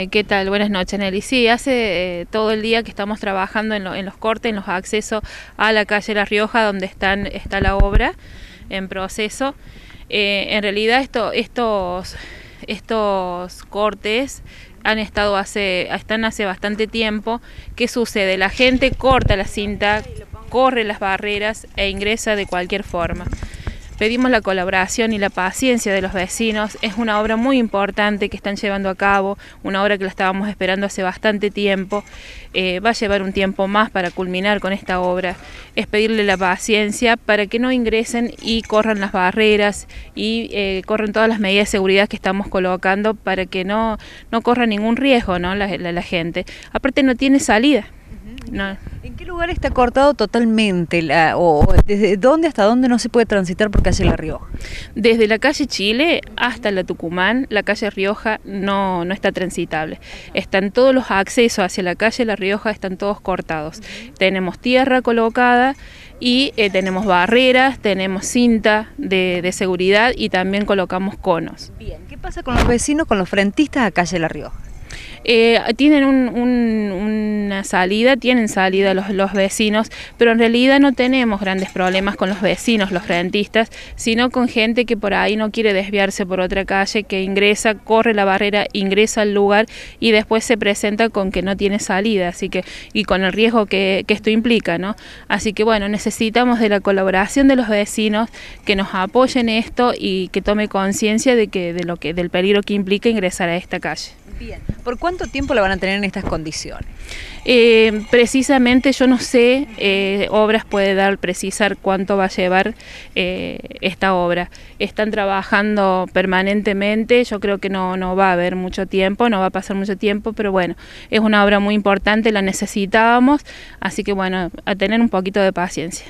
Eh, ¿Qué tal? Buenas noches, Nelly. Sí, hace eh, todo el día que estamos trabajando en, los cortes, en los accesos a la calle La Rioja, donde están, está la obra en proceso. Eh, en realidad estos, cortes han estado hace, están hace bastante tiempo. ¿Qué sucede? La gente corta la cinta, corre las barreras e ingresa de cualquier forma. Pedimos la colaboración y la paciencia de los vecinos. Es una obra muy importante que están llevando a cabo, una obra que la estábamos esperando hace bastante tiempo. Eh, va a llevar un tiempo más para culminar con esta obra. Es pedirle la paciencia para que no ingresen y corran las barreras y eh, corran todas las medidas de seguridad que estamos colocando para que no, no corra ningún riesgo ¿no? la, la gente. Aparte no tiene salida. ¿En qué lugar está cortado totalmente? ¿O desde dónde hasta dónde no se puede transitar por calle La Rioja? Desde la calle Chile hasta la Tucumán, la calle Rioja no, no está transitable. Están todos los accesos hacia la calle La Rioja, están todos cortados. Tenemos tierra colocada y eh, tenemos barreras, tenemos cinta de, de seguridad y también colocamos conos. Bien, ¿qué pasa con los vecinos, con los frentistas a calle La Rioja? Eh, tienen una salida, tienen salida los, los, vecinos, pero en realidad no tenemos grandes problemas con los vecinos, los rentistas, sino con gente que por ahí no quiere desviarse por otra calle, que ingresa, corre la barrera, ingresa al lugar y después se presenta con que no tiene salida, así que, y con el riesgo que, que esto implica, ¿no? Así que bueno, necesitamos de la colaboración de los vecinos que nos apoyen esto y que tome conciencia de que, de lo que, del peligro que implica ingresar a esta calle. Bien. ¿Por cuánto tiempo la van a tener en estas condiciones? Eh, precisamente yo no sé, eh, obras puede dar precisar cuánto va a llevar eh, esta obra. Están trabajando permanentemente, yo creo que no, no va a haber mucho tiempo, no va a pasar mucho tiempo, pero bueno, es una obra muy importante, la necesitábamos, así que bueno, a tener un poquito de paciencia.